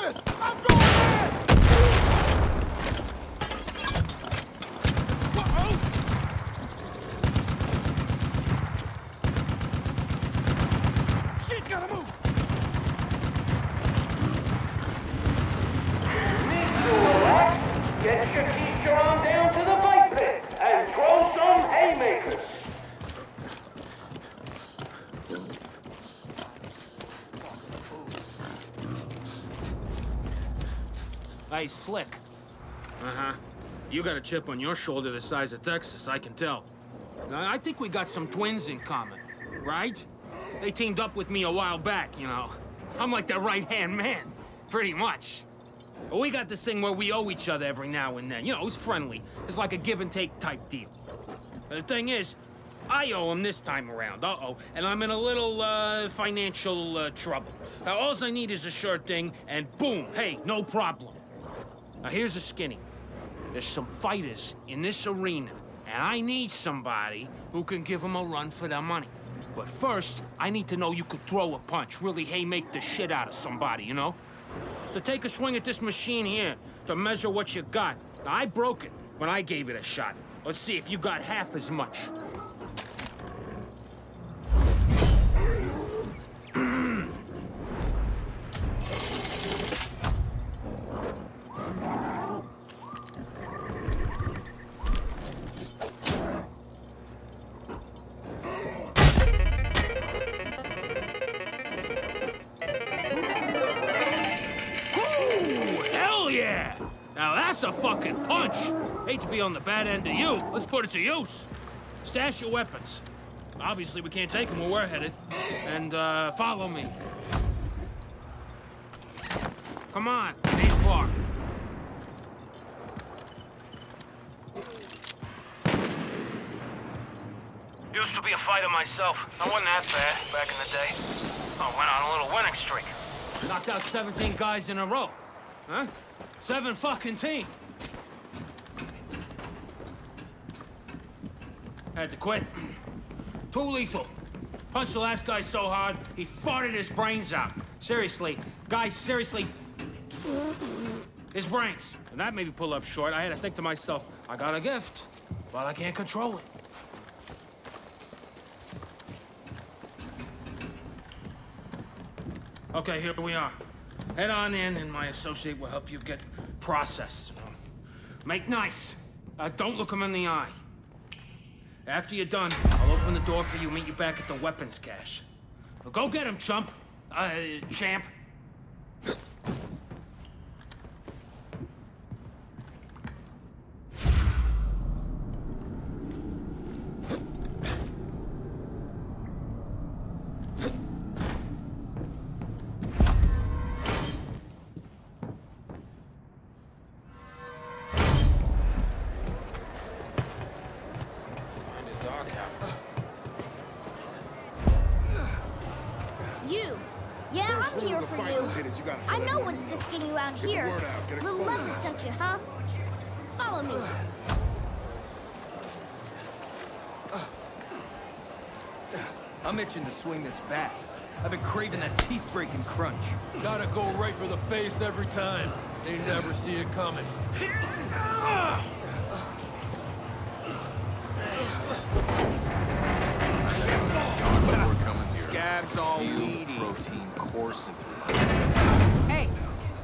this! I'm going in! Shit, gotta move! Need to relax? Get Shakisha on down to the fight pit and throw some haymakers. Slick. Uh-huh. You got a chip on your shoulder the size of Texas, I can tell. Now, I think we got some twins in common, right? They teamed up with me a while back, you know. I'm like their right-hand man, pretty much. We got this thing where we owe each other every now and then. You know, it's friendly. It's like a give-and-take type deal. The thing is, I owe him this time around, uh-oh, and I'm in a little, uh, financial, uh, trouble. Now, all I need is a sure thing, and boom, hey, no problem. Now, here's a skinny. There's some fighters in this arena, and I need somebody who can give them a run for their money. But first, I need to know you could throw a punch, really haymake the shit out of somebody, you know? So take a swing at this machine here to measure what you got. Now, I broke it when I gave it a shot. Let's see if you got half as much. Fucking. Hate to be on the bad end of you. Let's put it to use. Stash your weapons. Obviously, we can't take them where we're headed. And, uh, follow me. Come on, ain't far. Used to be a fighter myself. I wasn't that bad back in the day. I went on a little winning streak. Knocked out 17 guys in a row. Huh? Seven fucking team. Had to quit. Too lethal. Punched the last guy so hard, he farted his brains out. Seriously. Guys, seriously. His brains. And that made me pull up short. I had to think to myself, I got a gift, but I can't control it. Okay, here we are. Head on in, and my associate will help you get processed. Make nice. Uh, don't look him in the eye. After you're done, I'll open the door for you, meet you back at the weapons cache. Well, go get him, chump. Uh, champ. You. Gotta I know what's you getting know. skinny around Get the here. word out, Little exposure. Leslie sent you, huh? Follow me. I'm itching to swing this bat. I've been craving that teeth-breaking crunch. Gotta go right for the face every time. They never see it coming. Scabs all weedy. Protein coursing through my Hey,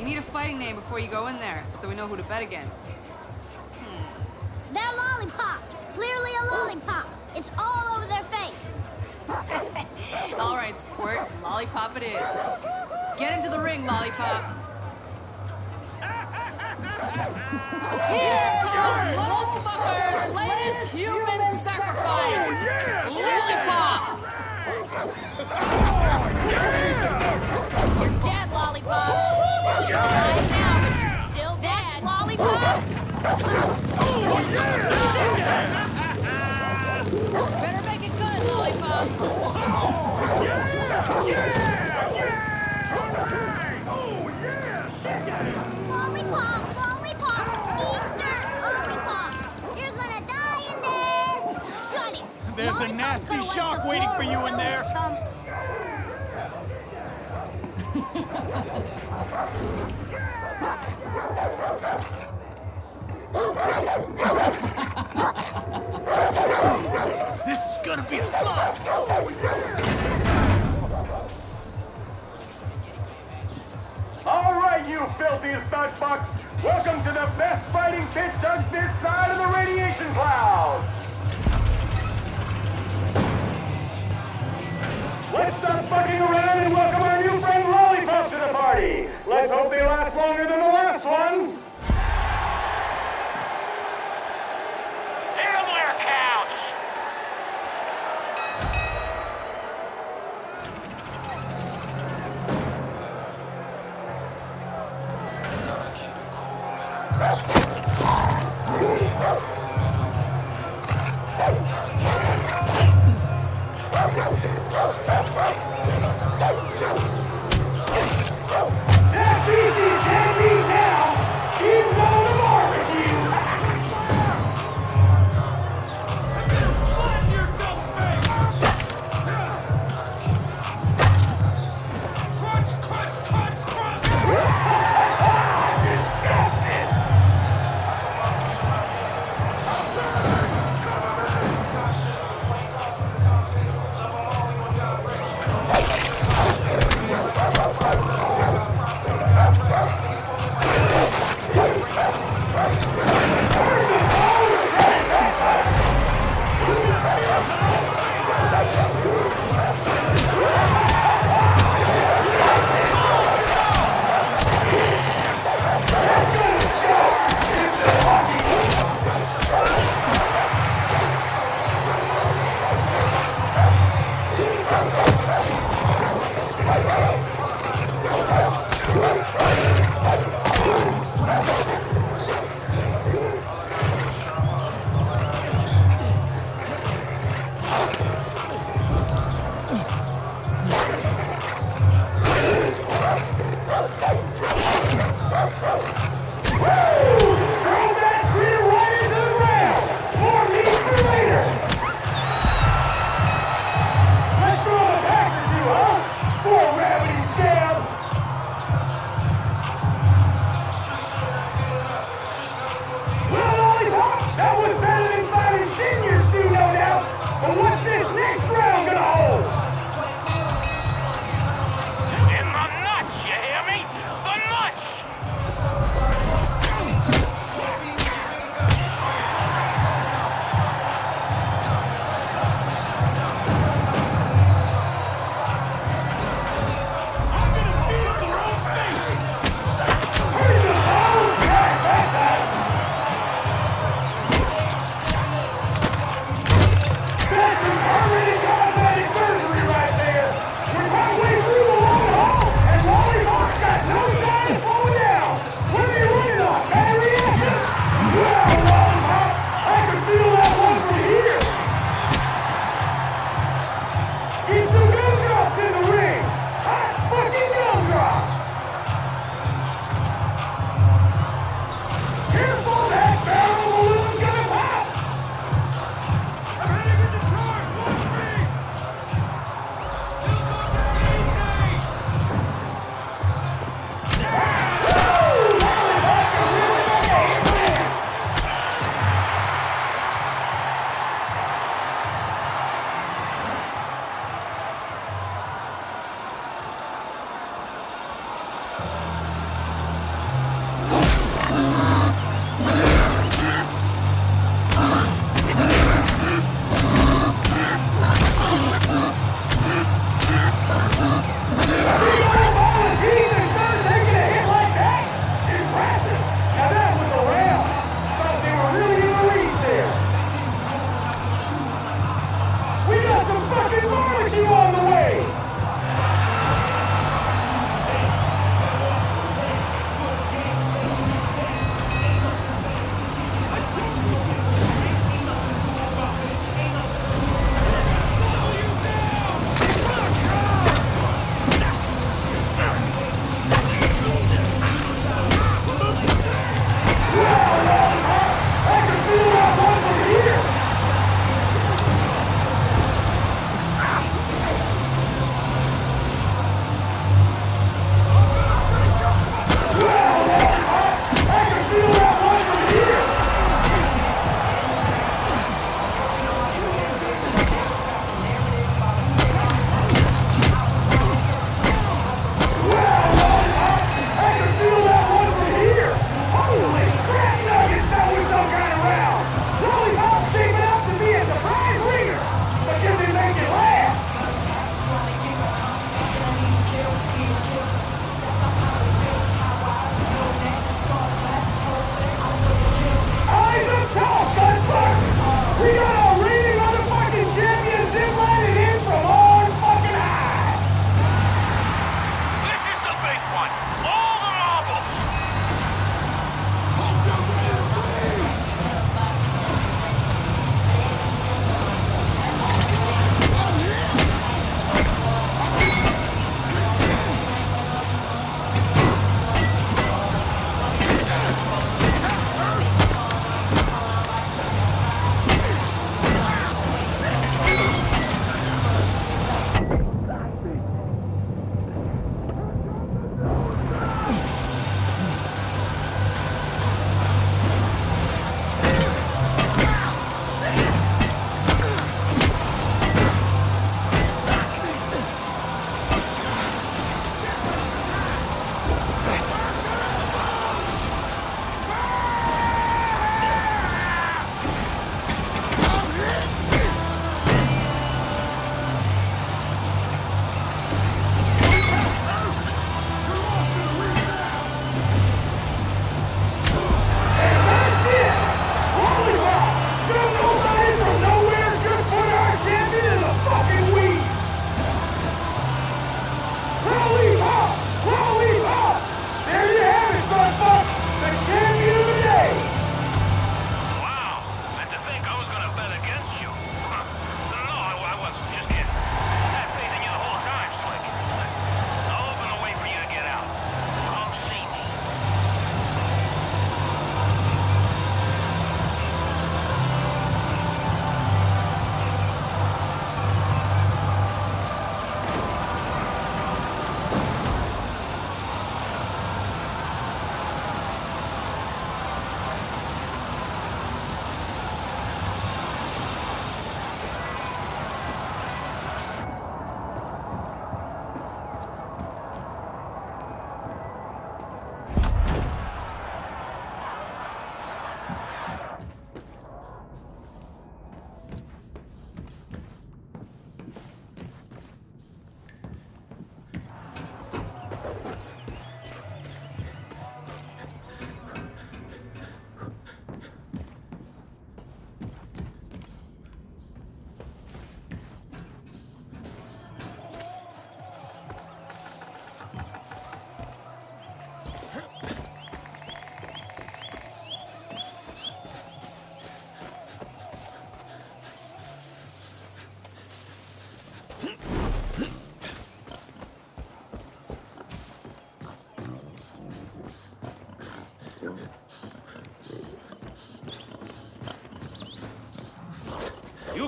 you need a fighting name before you go in there, so we know who to bet against. Hmm. That lollipop. Clearly a lollipop. It's all over their face. All right, Squirt, lollipop it is. Get into the ring, lollipop. Here comes motherfucker's latest human sacrifice, oh, lollipop. Oh, You're dead, lollipop. Oh, You're alive now, but you're still dead. lollipop. Oh, Better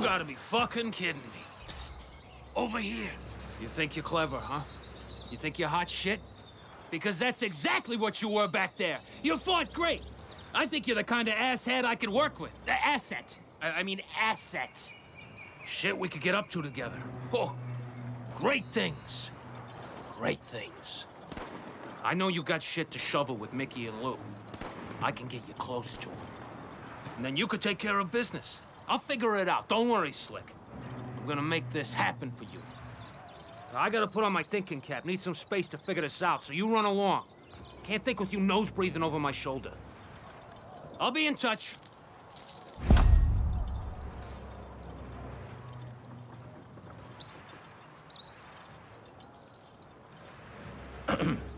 gotta be fucking kidding me. Over here. You think you're clever, huh? You think you're hot shit? Because that's exactly what you were back there. You fought great. I think you're the kind of asshead I could work with. The asset. I, I mean, asset. Shit we could get up to together. Oh, great things. Great things. I know you got shit to shovel with Mickey and Lou. I can get you close to them. And then you could take care of business. I'll figure it out. Don't worry, Slick. I'm gonna make this happen for you. I gotta put on my thinking cap. Need some space to figure this out, so you run along. Can't think with you nose breathing over my shoulder. I'll be in touch.